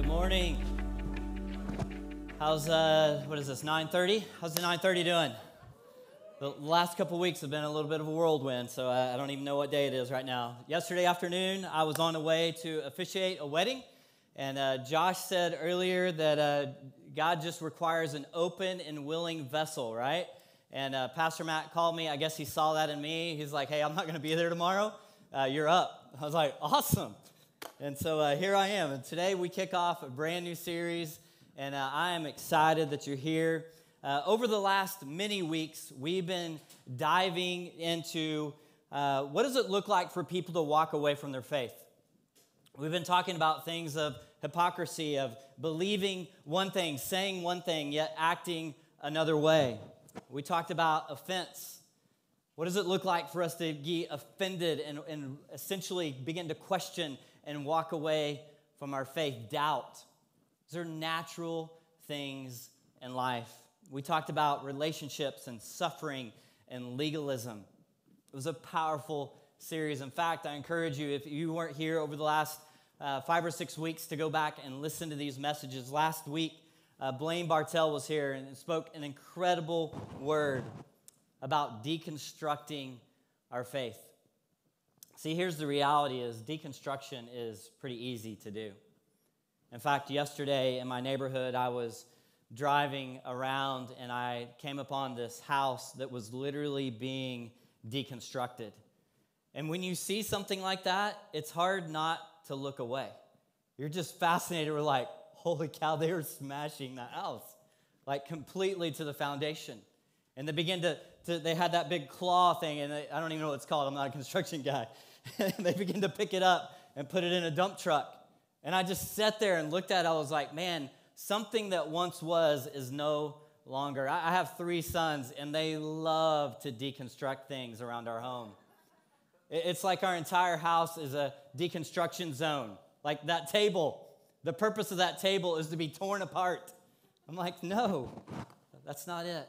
Good morning. How's uh what is this 9:30? How's the 9:30 doing? The last couple weeks have been a little bit of a whirlwind, so I don't even know what day it is right now. Yesterday afternoon, I was on the way to officiate a wedding, and uh, Josh said earlier that uh, God just requires an open and willing vessel, right? And uh, Pastor Matt called me. I guess he saw that in me. He's like, "Hey, I'm not going to be there tomorrow. Uh, you're up." I was like, "Awesome!" And so uh, here I am. And today we kick off a brand new series, and uh, I am excited that you're here. Uh, over the last many weeks, we've been diving into uh, what does it look like for people to walk away from their faith. We've been talking about things of hypocrisy, of believing one thing, saying one thing, yet acting another way. We talked about offense. What does it look like for us to be offended and, and essentially begin to question and walk away from our faith? Doubt. These are natural things in life. We talked about relationships and suffering and legalism. It was a powerful series. In fact, I encourage you, if you weren't here over the last uh, five or six weeks, to go back and listen to these messages. Last week, uh, Blaine Bartell was here and spoke an incredible word about deconstructing our faith. See, here's the reality is deconstruction is pretty easy to do. In fact, yesterday in my neighborhood, I was driving around and I came upon this house that was literally being deconstructed. And when you see something like that, it's hard not to look away. You're just fascinated. We're like, holy cow, they were smashing that house, like completely to the foundation. And they begin to, to they had that big claw thing, and they, I don't even know what it's called. I'm not a construction guy. And they begin to pick it up and put it in a dump truck. And I just sat there and looked at it. I was like, man, something that once was is no longer. I have three sons, and they love to deconstruct things around our home. It's like our entire house is a deconstruction zone. Like that table the purpose of that table is to be torn apart. I'm like, no, that's not it.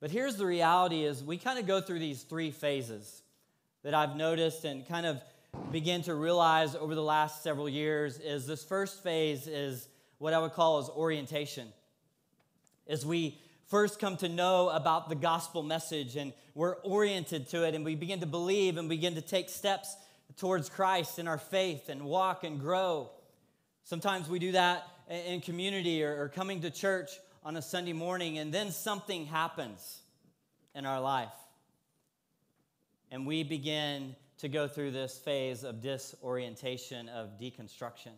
But here's the reality is we kind of go through these three phases that I've noticed and kind of begin to realize over the last several years is this first phase is what I would call is orientation. As we first come to know about the gospel message and we're oriented to it and we begin to believe and begin to take steps towards Christ in our faith and walk and grow. Sometimes we do that in community or, coming to church on a Sunday morning, and then something happens in our life. And we begin to go through this phase of disorientation, of deconstruction.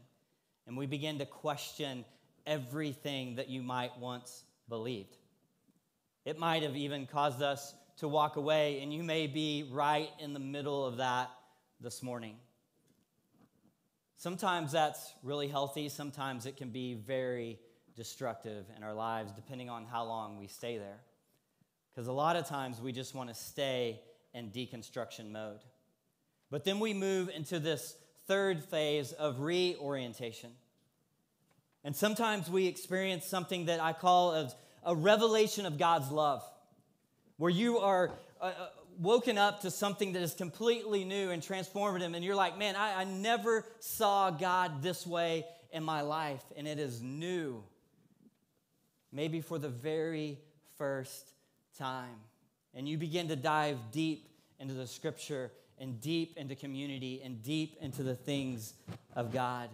And we begin to question everything that you might once believed. It might have even caused us to walk away, and you may be right in the middle of that this morning. Sometimes that's really healthy, sometimes it can be very destructive in our lives, depending on how long we stay there. Because a lot of times we just want to stay in deconstruction mode. But then we move into this third phase of reorientation. And sometimes we experience something that I call as a revelation of God's love, where you are uh, uh woken up to something that is completely new and transformative, and you're like, man, I, I never saw God this way in my life, and it is new. Maybe for the very first time. And you begin to dive deep into the scripture and deep into community and deep into the things of God.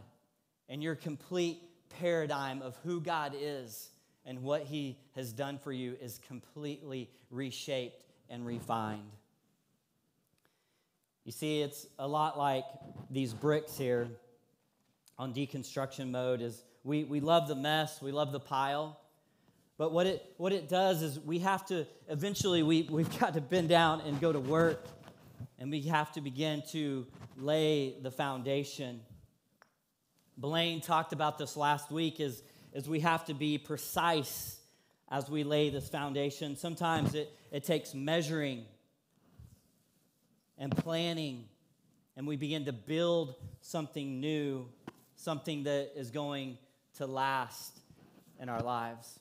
And your complete paradigm of who God is and what He has done for you is completely reshaped and refined. You see, it's a lot like these bricks here on deconstruction mode is we, we love the mess, we love the pile. But what it, what it does is we have to, eventually, we, we've got to bend down and go to work, and we have to begin to lay the foundation. Blaine talked about this last week is, is we have to be precise as we lay this foundation. Sometimes it, it takes measuring and planning, and we begin to build something new, something that is going to last in our lives.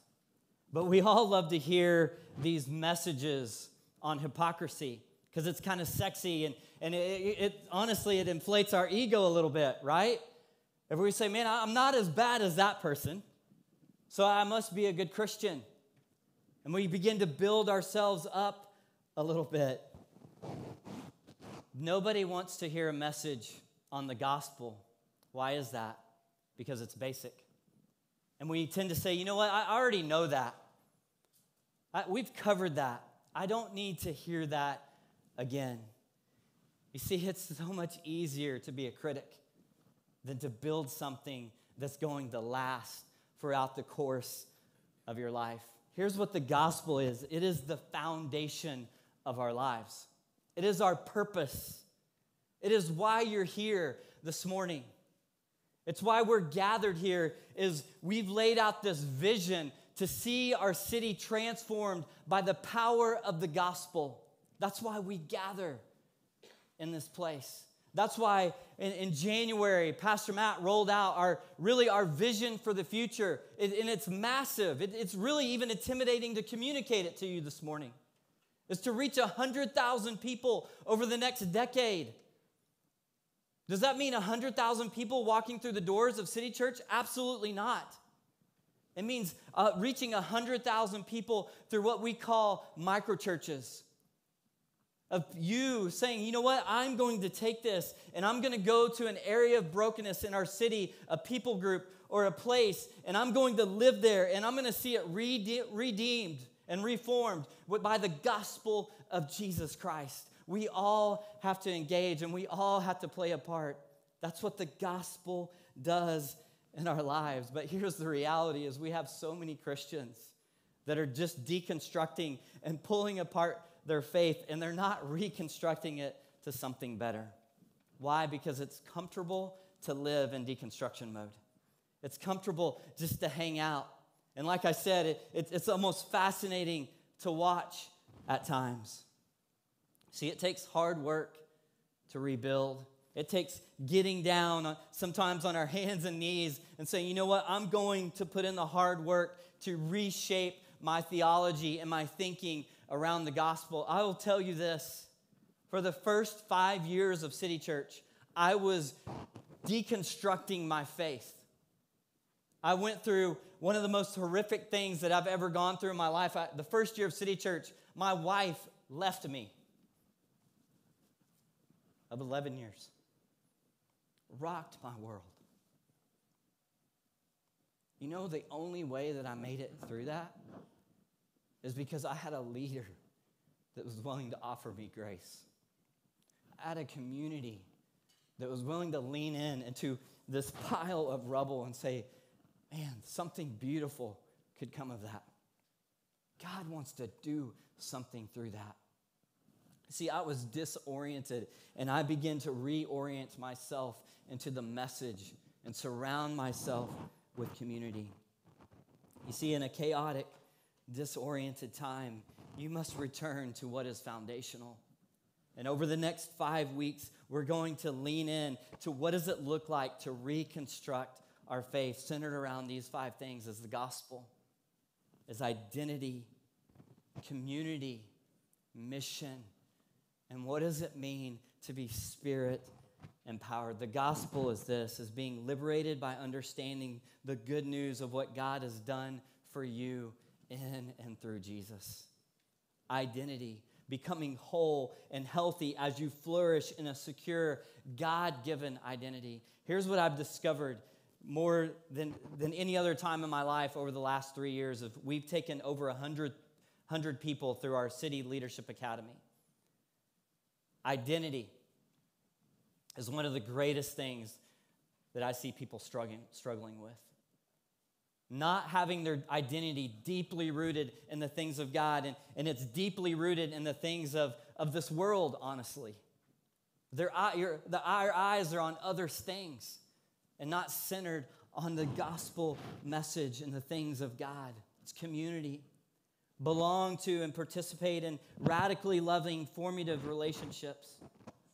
But we all love to hear these messages on hypocrisy because it's kind of sexy and, and it, it, honestly it inflates our ego a little bit right If we say, man, I'm not as bad as that person, so I must be a good Christian. And we begin to build ourselves up a little bit. Nobody wants to hear a message on the gospel. Why is that? Because it's basic. And we tend to say, you know what, I already know that. I, we've covered that. I don't need to hear that again. You see, it's so much easier to be a critic than to build something that's going to last throughout the course of your life. Here's what the gospel is it is the foundation of our lives, it is our purpose, it is why you're here this morning. It's why we're gathered here is we've laid out this vision to see our city transformed by the power of the gospel. That's why we gather in this place. That's why in, in, January, Pastor Matt rolled out our really our vision for the future. It, and it's massive. It, it's really even intimidating to communicate it to you this morning. Is to reach 100,000 people over the next decade. Does that mean 100,000 people walking through the doors of City Church? Absolutely not. It means uh, reaching 100,000 people through what we call microchurches. Of you saying, you know what, I'm going to take this and I'm going to go to an area of brokenness in our city, a people group or a place, and I'm going to live there and I'm going to see it redeemed and reformed by the gospel of Jesus Christ. We all have to engage and we all have to play a part. That's what the gospel does in our lives. But here's the reality is we have so many Christians that are just deconstructing and pulling apart their faith and they're not reconstructing it to something better. Why? Because it's comfortable to live in deconstruction mode. It's comfortable just to hang out. And like I said, it, it, it's almost fascinating to watch at times. See, it takes hard work to rebuild. It takes getting down sometimes on our hands and knees and saying, you know what, I'm going to put in the hard work to reshape my theology and my thinking around the gospel. I will tell you this for the first five years of City Church, I was deconstructing my faith. I went through one of the most horrific things that I've ever gone through in my life. I, the first year of City Church, my wife left me of 11 years rocked my world. You know, the only way that I made it through that is because I had a leader that was willing to offer me grace. I had a community that was willing to lean in into this pile of rubble and say, man, something beautiful could come of that. God wants to do something through that. See, I was disoriented, and I began to reorient myself into the message and surround myself with community. You see, in a chaotic, disoriented time, you must return to what is foundational. And over the next five weeks, we're going to lean in to what does it look like to reconstruct our faith centered around these five things as the gospel, as identity, community, mission, and what does it mean to be spirit empowered? The gospel is this is being liberated by understanding the good news of what God has done for you in and through Jesus. Identity, becoming whole and healthy as you flourish in a secure, God given identity. Here's what I've discovered more than, than any other time in my life over the last three years of we've taken over 100, 100 people through our city leadership academy Identity is one of the greatest things that I see people struggling, struggling with. Not having their identity deeply rooted in the things of God, and, and it's deeply rooted in the things of, of this world, honestly. Their, your, the, our eyes are on other things and not centered on the gospel message and the things of God. It's community belong to and participate in radically loving, formative relationships.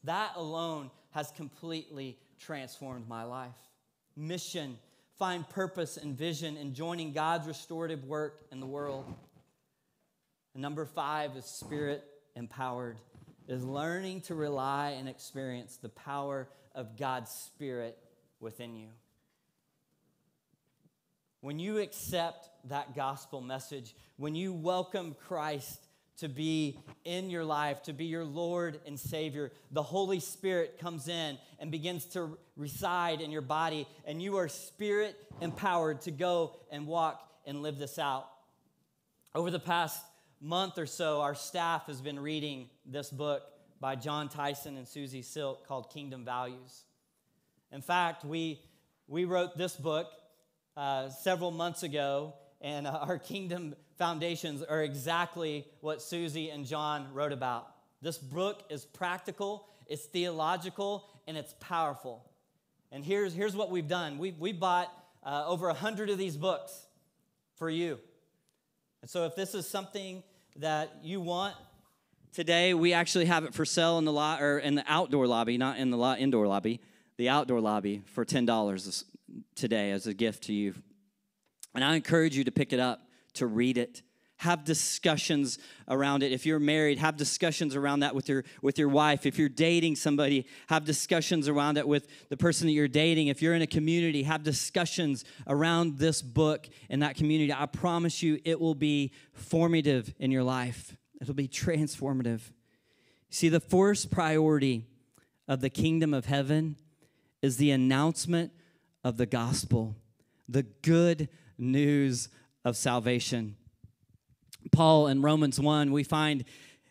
That alone has completely transformed my life. Mission, find purpose and vision in joining God's restorative work in the world. And number five is spirit empowered, is learning to rely and experience the power of God's spirit within you. when you accept that gospel message, when you welcome Christ to be in your life, to be your Lord and Savior, the Holy Spirit comes in and begins to reside in your body, and you are spirit empowered to go and walk and live this out. Over the past month or so, our staff has been reading this book by Jon Tyson and Susie Silk called Kingdom Values. In fact, we, we wrote this book uh, several months ago, and uh, our kingdom foundations are exactly what Susie and John wrote about. This book is practical, it's theological, and it's powerful. And here's, here's what we've done we we bought uh, over a 100 of these books for you. And so if this is something that you want, today we actually have it for sale in the lot or in the outdoor lobby, not in the lot indoor lobby, the outdoor lobby for $10 today as a gift to you. And I encourage you to pick it up, to read it, have discussions around it. If you're married have discussions around that with your with your wife. If you're dating somebody have discussions around it with the person that you're dating. If you're in a community have discussions around this book in that community. I promise you it will be formative in your life. It'll be transformative. See the first priority of the kingdom of heaven is the announcement of the gospel the good news of salvation Paul in Romans 1, we find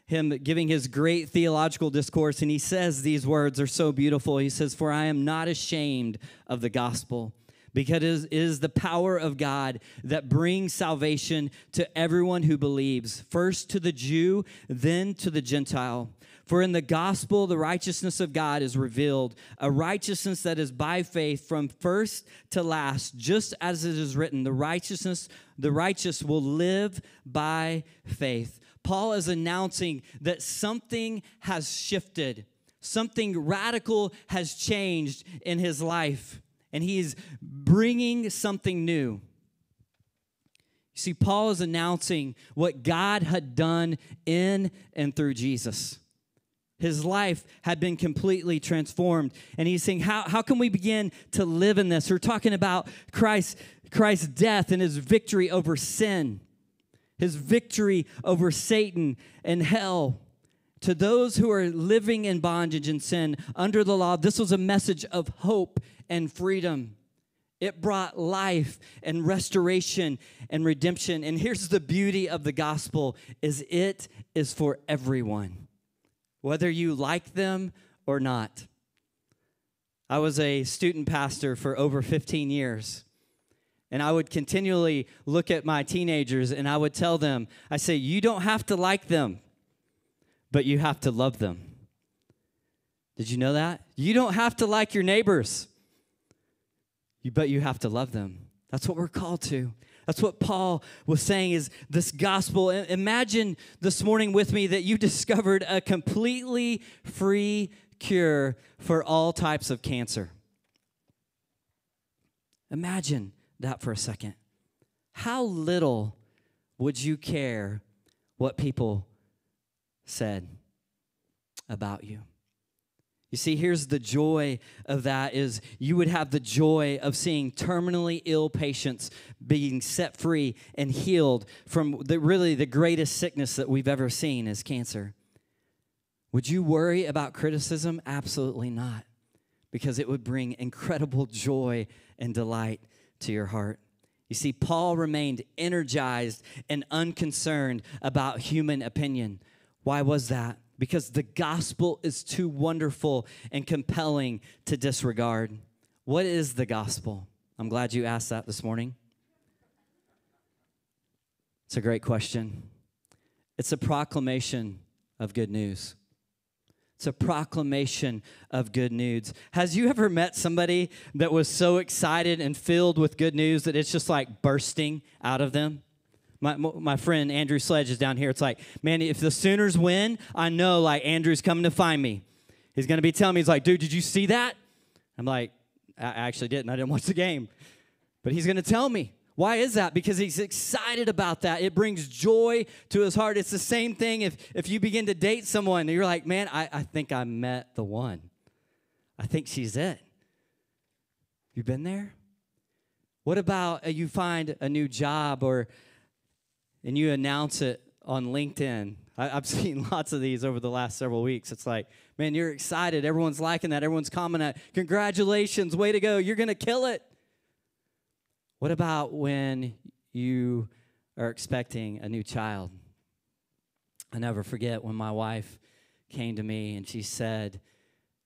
him giving his great theological discourse, and he says these words are so beautiful. He says, For I am not ashamed of the gospel, because it is the power of God that brings salvation to everyone who believes, first to the Jew, then to the Gentile. For in the gospel, the righteousness of God is revealed, a righteousness that is by faith from first to last, just as it is written, the righteousness, the righteous will live by faith. Paul is announcing that something has shifted, something radical has changed in his life, and he is bringing something new. You see, Paul is announcing what God had done in and through Jesus. His life had been completely transformed. And he's saying, How, how can we begin to live in this? We're talking about Christ, Christ's death and his victory over sin, his victory over Satan and hell. To those who are living in bondage and sin under the law, this was a message of hope and freedom. It brought life and restoration and redemption. And here's the beauty of the gospel is it is for everyone whether you like them or not. I was a student pastor for over 15 years. And I would continually look at my teenagers and I would tell them, I say, you don't have to like them, but you have to love them. Did you know that? You don't have to like your neighbors, but you have to love them. That's what we're called to. That's what Paul was saying is this gospel. Imagine this morning with me that you discovered a completely free cure for all types of cancer. Imagine that for a second. How little would you care what people said about you? You see, here's the joy of that is you would have the joy of seeing terminally ill patients being set free and healed from the really the greatest sickness that we've ever seen is cancer. Would you worry about criticism? Absolutely not. Because it would bring incredible joy and delight to your heart. You see, Paul remained energized and unconcerned about human opinion. Why was that? Because the gospel is too wonderful and compelling to disregard. What is the gospel? I'm glad you asked that this morning. It's a great question. It's a proclamation of good news. It's a proclamation of good news. Has you ever met somebody that was so excited and filled with good news that it's just like bursting out of them? My, my friend Andrew Sledge is down here. It's like, man, if the Sooners win, I know like Andrew's coming to find me. He's going to be telling me, he's like, dude, did you see that? I'm like, I actually didn't. I didn't watch the game. But he's going to tell me. Why is that? Because he's excited about that. It brings joy to his heart. It's the same thing if, if you begin to date someone you're like, man, I, I think I met the one. I think she's it. You been there? What about uh, you find a new job or and you announce it on LinkedIn? I, have seen lots of these over the last several weeks. It's like, man, you're excited. Everyone's liking that. Everyone's commenting. Congratulations, way to go. You're gonna kill it. What about when you are expecting a new child? I never forget when my wife came to me and she said,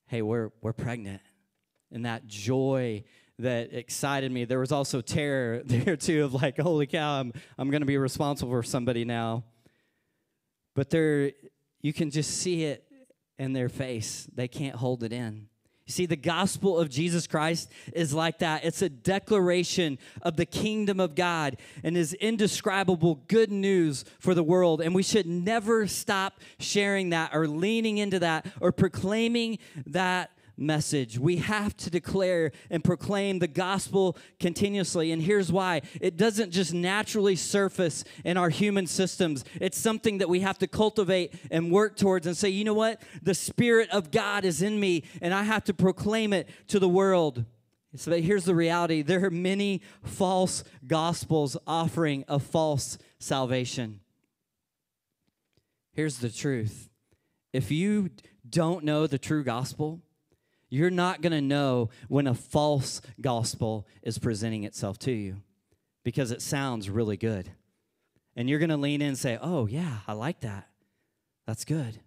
Hey, we're, we're pregnant. And that joy that excited me. There was also terror there too of like, holy cow, I'm, I'm going to be responsible for somebody now. But there, you can just see it in their face. They can't hold it in. You see, the gospel of Jesus Christ is like that. It's a declaration of the kingdom of God and is indescribable good news for the world. And we should never stop sharing that or leaning into that or proclaiming that message. We have to declare and proclaim the gospel continuously. And here's why it doesn't just naturally surface in our human systems, it's something that we have to cultivate and work towards and say, you know what? The Spirit of God is in me, and I have to proclaim it to the world. So here's the reality there are many false gospels offering a false salvation. Here's the truth if you don't know the true gospel, you're not going to know when a false gospel is presenting itself to you because it sounds really good. And you're going to lean in and say, oh, yeah, I like that. That's good.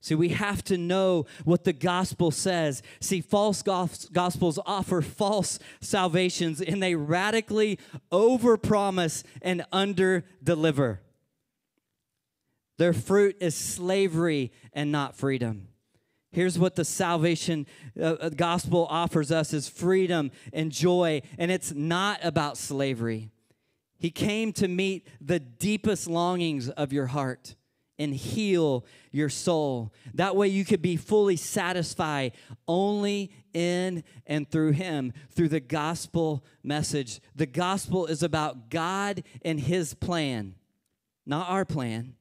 See, we have to know what the gospel says. See, false gospels offer false salvations and they radically overpromise and underdeliver. Their fruit is slavery and not freedom. Here's what the salvation uh, uh, gospel offers us is freedom and joy, and it's not about slavery. He came to meet the deepest longings of your heart and heal your soul. That way you could be fully satisfied only in and through him, through the gospel message. The gospel is about God and his plan, not our plan.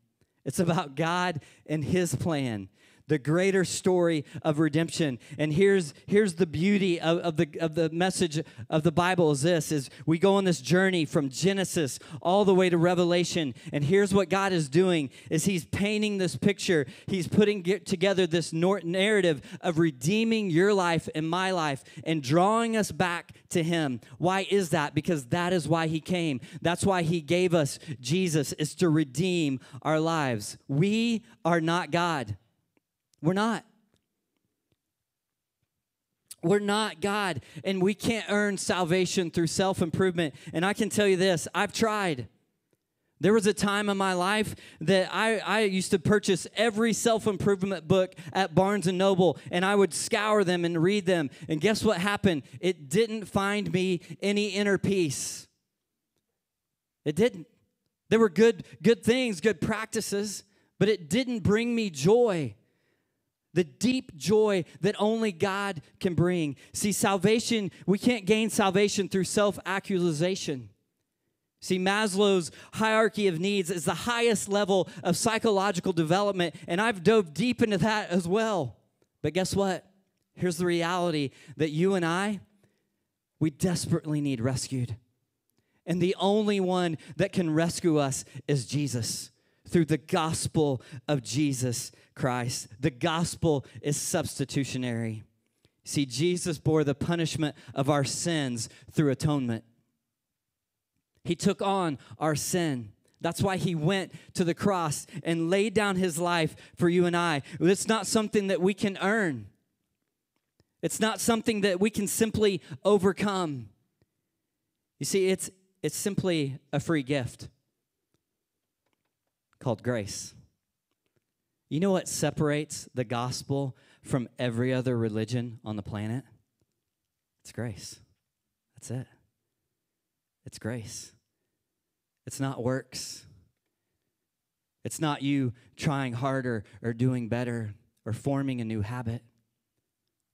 It's about God and his plan the greater story of redemption. And here's, here's the beauty of, of, the, of the message of the Bible is this, is we go on this journey from Genesis all the way to Revelation. And here's what God is doing, is he's painting this picture. He's putting together this narrative of redeeming your life and my life and drawing us back to him. Why is that? Because that is why he came. That's why he gave us Jesus, is to redeem our lives. We are not God. We're not. We're not God, and we can't earn salvation through self improvement. And I can tell you this I've tried. There was a time in my life that I, I used to purchase every self improvement book at Barnes and Noble, and I would scour them and read them. And guess what happened? It didn't find me any inner peace. It didn't. There were good, good things, good practices, but it didn't bring me joy the deep joy that only God can bring. See, salvation, we can't gain salvation through self actualization. See, Maslow's hierarchy of needs is the highest level of psychological development, and I've dove deep into that as well. But guess what? Here's the reality that you and I, we desperately need rescued. And the only one that can rescue us is Jesus through the gospel of Jesus Christ. The gospel is substitutionary. See, Jesus bore the punishment of our sins through atonement. He took on our sin. That's why he went to the cross and laid down his life for you and I. It's not something that we can earn, it's not something that we can simply overcome. You see, it's, it's simply a free gift called grace. You know what separates the gospel from every other religion on the planet? It's grace. That's it. It's grace. It's not works. It's not you trying harder or doing better or forming a new habit.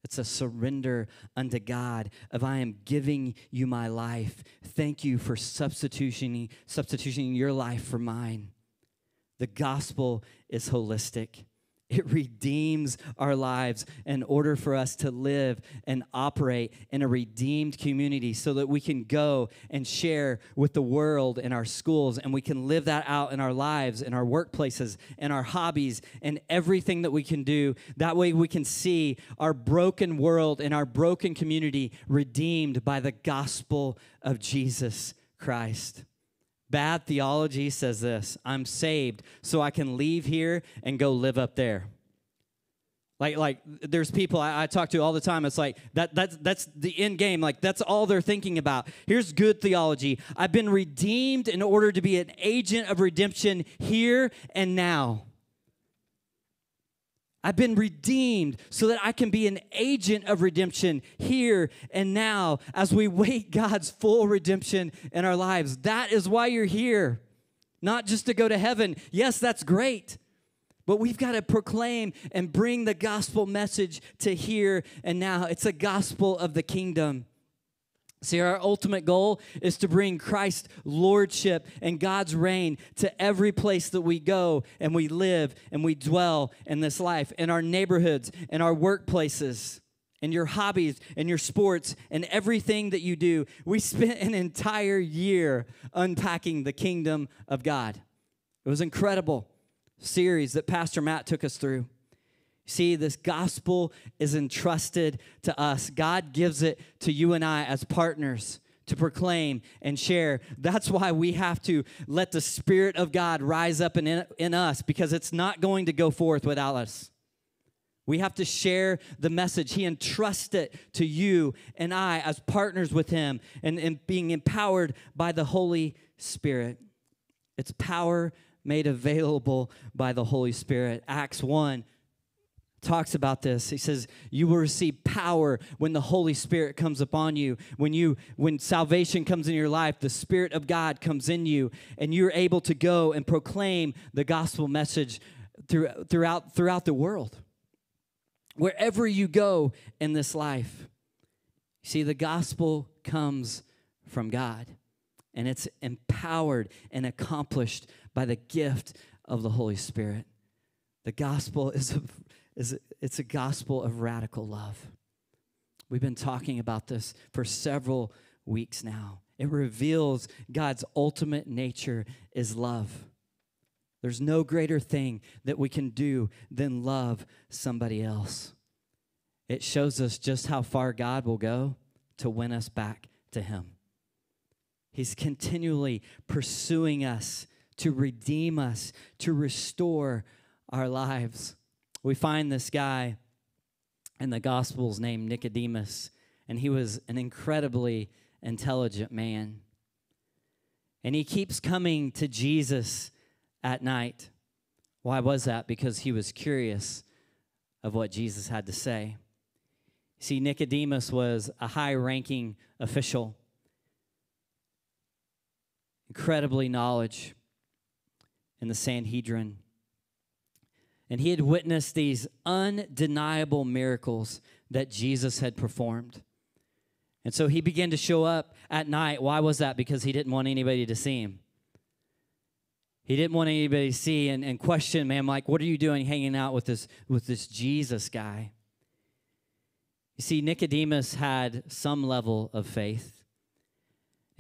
It's a surrender unto God of I am giving you my life. Thank you for substituting, substituting your life for mine. The gospel is holistic, it redeems our lives in order for us to live and operate in a redeemed community so that we can go and share with the world in our schools and we can live that out in our lives, in our workplaces, in our hobbies, and everything that we can do. That way we can see our broken world and our broken community redeemed by the gospel of Jesus Christ. Bad theology says this I'm saved so I can leave here and go live up there. Like, like there's people I, I, talk to all the time. It's like that, that's, that's the end game. Like, that's all they're thinking about. Here's good theology I've been redeemed in order to be an agent of redemption here and now. I've been redeemed so that I can be an agent of redemption here and now as we wait God's full redemption in our lives. That is why you're here, not just to go to heaven. Yes, that's great. But we've got to proclaim and bring the gospel message to here and now. It's a gospel of the kingdom. See, our ultimate goal is to bring Christ's lordship and God's reign to every place that we go and we live and we dwell in this life, in our neighborhoods, in our workplaces, in your hobbies, in your sports, and everything that you do. We spent an entire year unpacking the kingdom of God. It was incredible series that Pastor Matt took us through. See, this gospel is entrusted to us. God gives it to you and I as partners to proclaim and share. That's why we have to let the Spirit of God rise up in, in us because it's not going to go forth without us. We have to share the message. He entrusts it to you and I as partners with Him and, and being empowered by the Holy Spirit. It's power made available by the Holy Spirit. Acts 1 talks about this. He says, "You will receive power when the Holy Spirit comes upon you. When you when salvation comes in your life, the Spirit of God comes in you and you're able to go and proclaim the gospel message through, throughout throughout the world. Wherever you go in this life. See, the gospel comes from God and it's empowered and accomplished by the gift of the Holy Spirit. The gospel is a is it's a gospel of radical love. We've been talking about this for several weeks now. It reveals God's ultimate nature is love. There's no greater thing that we can do than love somebody else. It shows us just how far God will go to win us back to Him. He's continually pursuing us to redeem us, to restore our lives we find this guy in the Gospels named Nicodemus, and he was an incredibly intelligent man. And he keeps coming to Jesus at night. Why was that? Because he was curious of what Jesus had to say. See, Nicodemus was a high ranking official, incredibly knowledge in the Sanhedrin. And he had witnessed these undeniable miracles that Jesus had performed. And so he began to show up at night. Why was that? Because he didn't want anybody to see him. He didn't want anybody to see and, and question, man, like, what are you doing hanging out with this with this Jesus guy? You see, Nicodemus had some level of faith.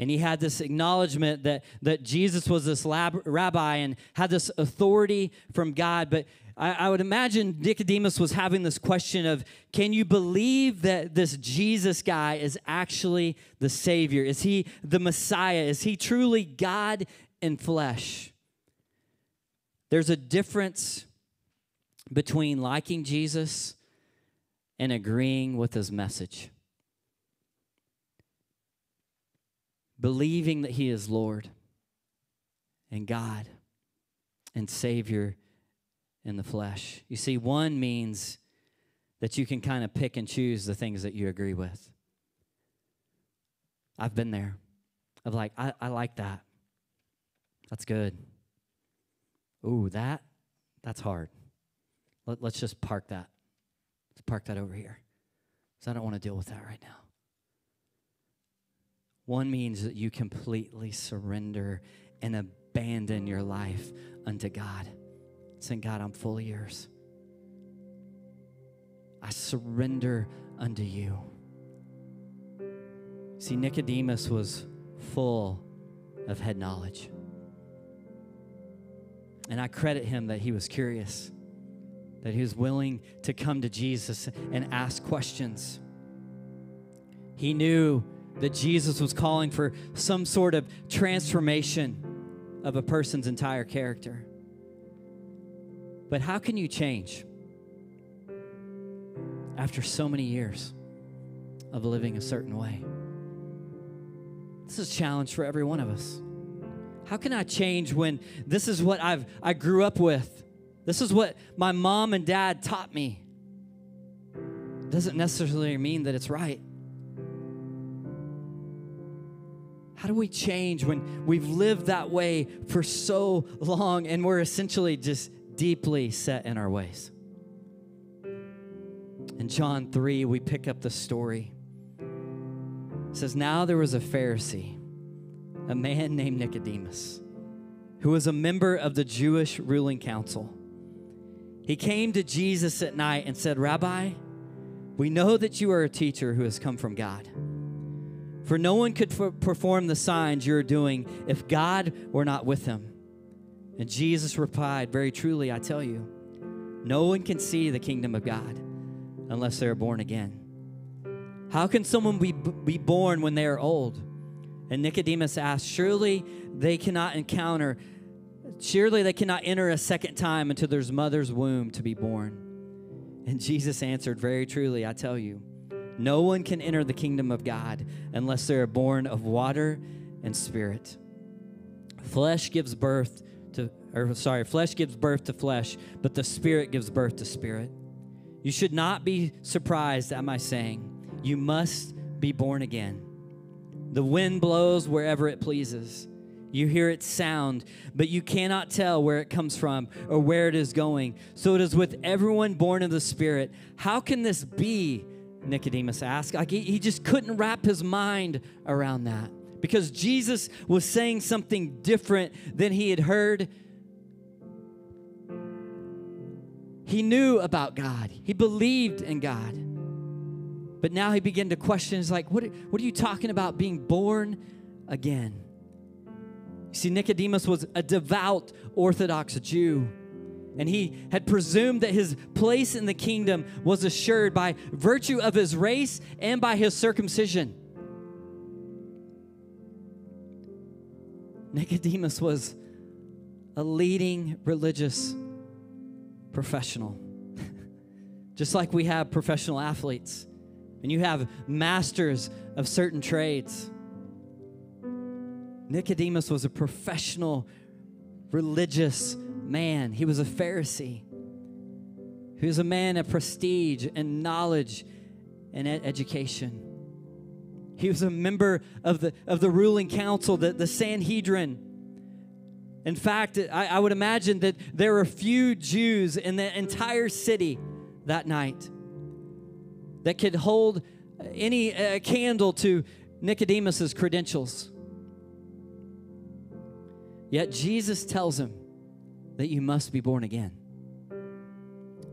And he had this acknowledgement that, that Jesus was this lab, rabbi and had this authority from God. But I, I would imagine Nicodemus was having this question of can you believe that this Jesus guy is actually the Savior? Is he the Messiah? Is he truly God in flesh? There's a difference between liking Jesus and agreeing with his message. Believing that He is Lord and God and Savior in the flesh. You see, one means that you can kind of pick and choose the things that you agree with. I've been there. Of like, I, I like that. That's good. Ooh, that, that's hard. Let, let's just park that. Let's park that over here. Because I don't want to deal with that right now. One means that you completely surrender and abandon your life unto God. Saying, God, I'm fully yours. I surrender unto you. See, Nicodemus was full of head knowledge. And I credit him that he was curious, that he was willing to come to Jesus and ask questions. He knew that Jesus was calling for some sort of transformation of a person's entire character. But how can you change after so many years of living a certain way? This is a challenge for every one of us. How can I change when this is what I've I grew up with? This is what my mom and dad taught me. Doesn't necessarily mean that it's right. How do we change when we've lived that way for so long and we're essentially just deeply set in our ways? In John 3, we pick up the story. It says, Now there was a Pharisee, a man named Nicodemus, who was a member of the Jewish ruling council. He came to Jesus at night and said, Rabbi, we know that you are a teacher who has come from God. For no one could f- perform the signs you're doing if God were not with him. And Jesus replied, Very truly, I tell you, no one can see the kingdom of God unless they are born again. How can someone be, be born when they are old? And Nicodemus asked, Surely they cannot encounter, surely they cannot enter a second time into their mother's womb to be born. And Jesus answered, Very truly, I tell you, no one can enter the kingdom of God unless they are born of water and spirit. Flesh gives birth to, or sorry, flesh gives birth to flesh, but the spirit gives birth to spirit. You should not be surprised at my saying, You must be born again. The wind blows wherever it pleases. You hear its sound, but you cannot tell where it comes from or where it is going. So it is with everyone born of the Spirit. How can this be? Nicodemus asked. Like he, he just couldn't wrap his mind around that because Jesus was saying something different than he had heard. He knew about God, he believed in God. But now he began to question, he's like, what, what are you talking about being born again? You see, Nicodemus was a devout Orthodox Jew and he had presumed that his place in the kingdom was assured by virtue of his race and by his circumcision. Nicodemus was a leading religious professional. Just like we have professional athletes, and you have masters of certain trades. Nicodemus was a professional religious man. He was a Pharisee. He was a man of prestige and knowledge and ed- education. He was a member of the, of the ruling council, the, the Sanhedrin. In fact, I, I would imagine that there were few Jews in the entire city that night that could hold any uh, candle to Nicodemus's credentials. Yet Jesus tells him, that you must be born again.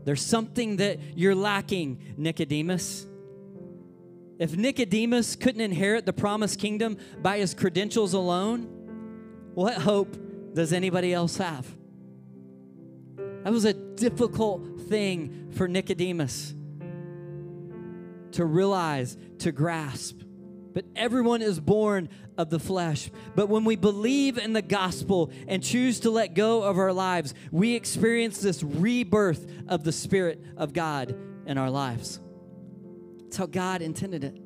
There's something that you're lacking, Nicodemus. If Nicodemus couldn't inherit the promised kingdom by his credentials alone, what hope does anybody else have? That was a difficult thing for Nicodemus to realize, to grasp. But everyone is born of the flesh. But when we believe in the gospel and choose to let go of our lives, we experience this rebirth of the Spirit of God in our lives. That's how God intended it.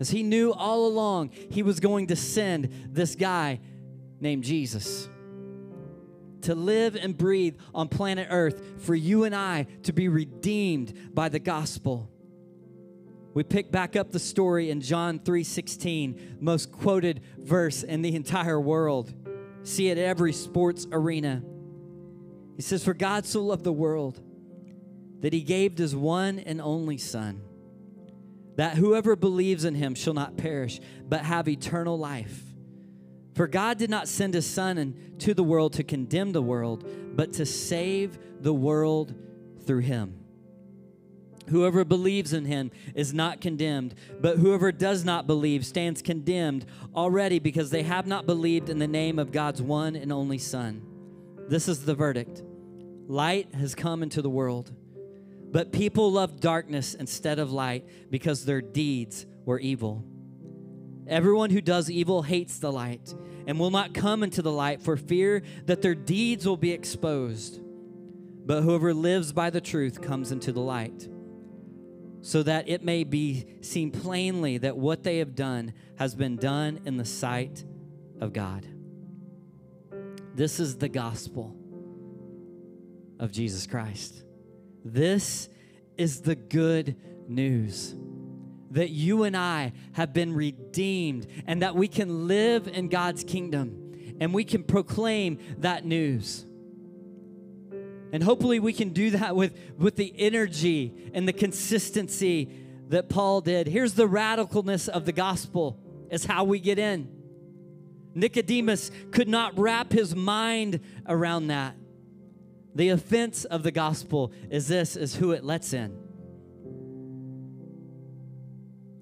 As He knew all along He was going to send this guy named Jesus to live and breathe on planet Earth for you and I to be redeemed by the gospel. We pick back up the story in John 3:16, most quoted verse in the entire world. See it at every sports arena. He says, For God so loved the world that he gave his one and only Son, that whoever believes in him shall not perish, but have eternal life. For God did not send his Son into the world to condemn the world, but to save the world through him. Whoever believes in him is not condemned, but whoever does not believe stands condemned already because they have not believed in the name of God's one and only Son. This is the verdict light has come into the world, but people loved darkness instead of light because their deeds were evil. Everyone who does evil hates the light and will not come into the light for fear that their deeds will be exposed. But whoever lives by the truth comes into the light so that it may be seen plainly that what they have done has been done in the sight of God. This is the gospel of Jesus Christ. This is the good news that you and I have been redeemed and that we can live in God's kingdom and we can proclaim that news. And hopefully we can do that with, with the energy and the consistency that Paul did. Here's the radicalness of the gospel is how we get in. Nicodemus could not wrap his mind around that. The offense of the gospel is this is who it lets in.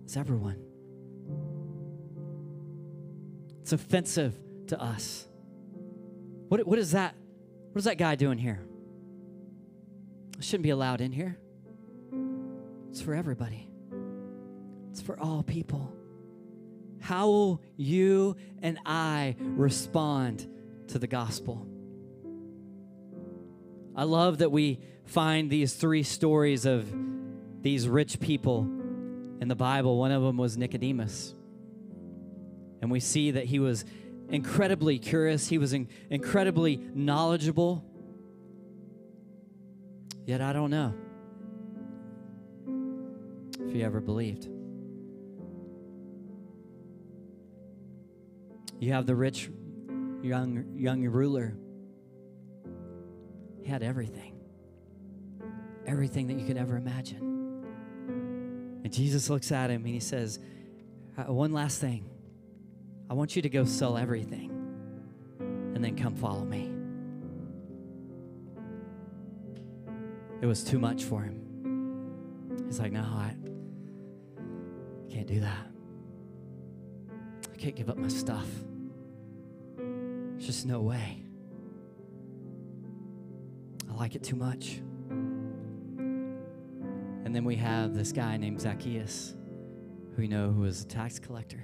It's everyone. It's offensive to us. What, what is that? What is that guy doing here? Shouldn't be allowed in here. It's for everybody, it's for all people. How will you and I respond to the gospel? I love that we find these three stories of these rich people in the Bible. One of them was Nicodemus. And we see that he was incredibly curious, he was in- incredibly knowledgeable. Yet I don't know if he ever believed. You have the rich young young ruler. He had everything. Everything that you could ever imagine. And Jesus looks at him and he says, uh, One last thing. I want you to go sell everything and then come follow me. It was too much for him. He's like, no, I can't do that. I can't give up my stuff. There's just no way. I like it too much. And then we have this guy named Zacchaeus, who we know who is a tax collector.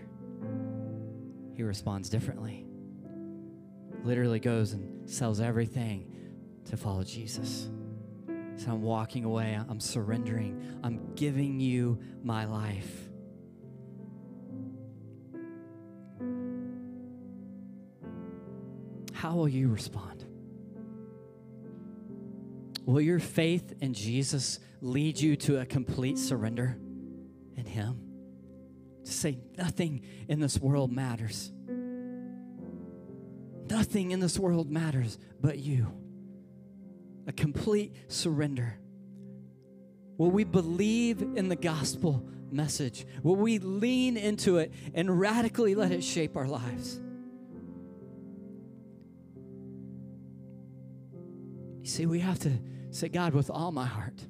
He responds differently. Literally goes and sells everything to follow Jesus. So I'm walking away. I'm surrendering. I'm giving you my life. How will you respond? Will your faith in Jesus lead you to a complete surrender in Him? To say, nothing in this world matters. Nothing in this world matters but you a complete surrender? Will we believe in the gospel message? Will we lean into it and radically let it shape our lives? You see, we have to say, God, with all my heart,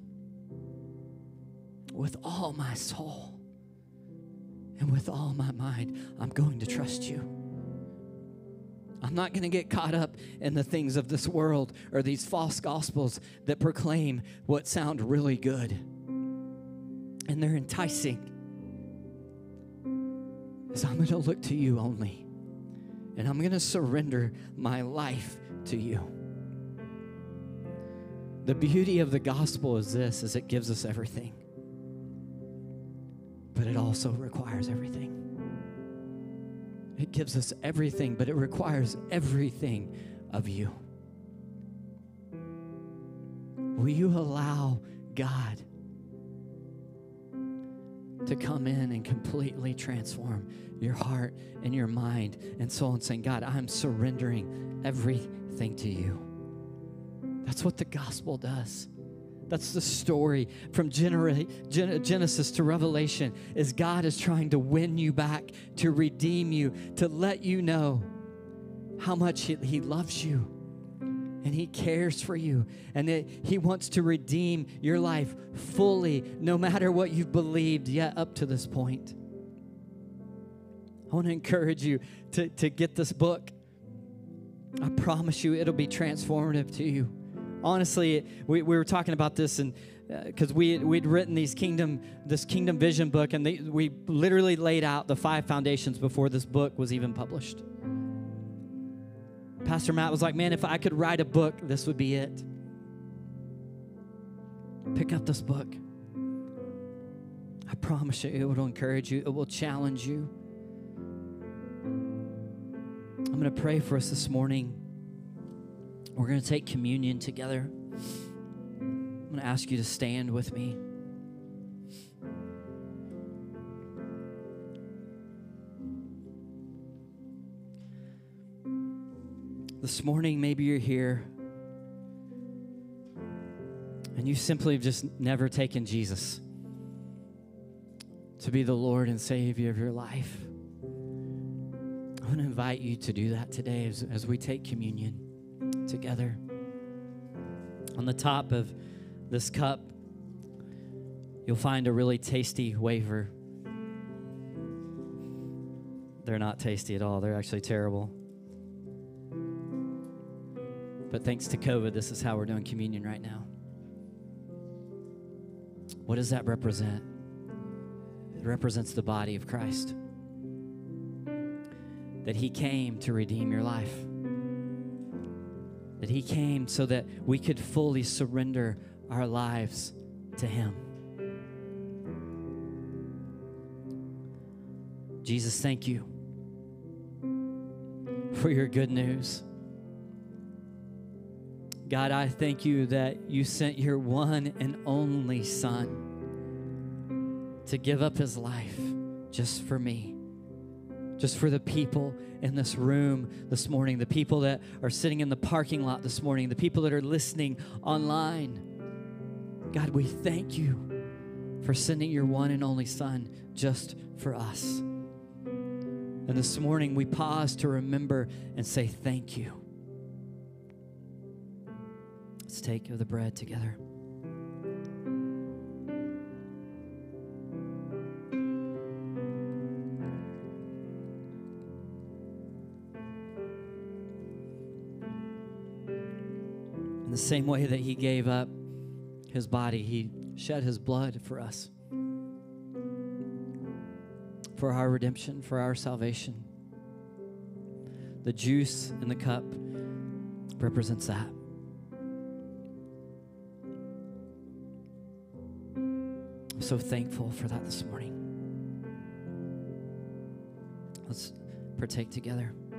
with all my soul, and with all my mind, I'm going to trust you. I'm not going to get caught up in the things of this world or these false gospels that proclaim what sound really good. And they're enticing. Is I'm going to look to you only. And I'm going to surrender my life to you. The beauty of the gospel is this is it gives us everything. But it also requires everything. It gives us everything, but it requires everything of you. Will you allow God to come in and completely transform your heart and your mind and soul and saying, God, I'm surrendering everything to you? That's what the gospel does. That's the story from Genesis to Revelation is God is trying to win you back, to redeem you, to let you know how much he, loves you and He cares for you and that He wants to redeem your life fully, no matter what you've believed yet up to this point. I want to encourage you to, to get this book. I promise you, it'll be transformative to you. Honestly, we, we were talking about this and because uh, we we'd written these kingdom this kingdom vision book and they, we literally laid out the five foundations before this book was even published. Pastor matt was like man if i could write a book this would be it. Pick up this book. I promise you it will encourage you it will challenge you. I'm going to pray for us this morning we're going to take communion together I'm going to ask you to stand with me. This morning, maybe you're here and you simply have just never taken Jesus to be the Lord and Savior of your life. I want to invite you to do that today as, as we take communion together. On the top of this cup, you'll find a really tasty wafer. They're not tasty at all, they're actually terrible. But thanks to COVID, this is how we're doing communion right now. What does that represent? It represents the body of Christ. That He came to redeem your life. That He came so that we could fully surrender our lives to Him. Jesus, thank you for your good news. God, I thank you that you sent your one and only Son to give up his life just for me, just for the people in this room this morning, the people that are sitting in the parking lot this morning, the people that are listening online. God, we thank you for sending your one and only Son just for us. And this morning we pause to remember and say thank you. Let's take of the bread together. Same way that he gave up his body, he shed his blood for us, for our redemption, for our salvation. The juice in the cup represents that. I'm so thankful for that this morning. Let's partake together.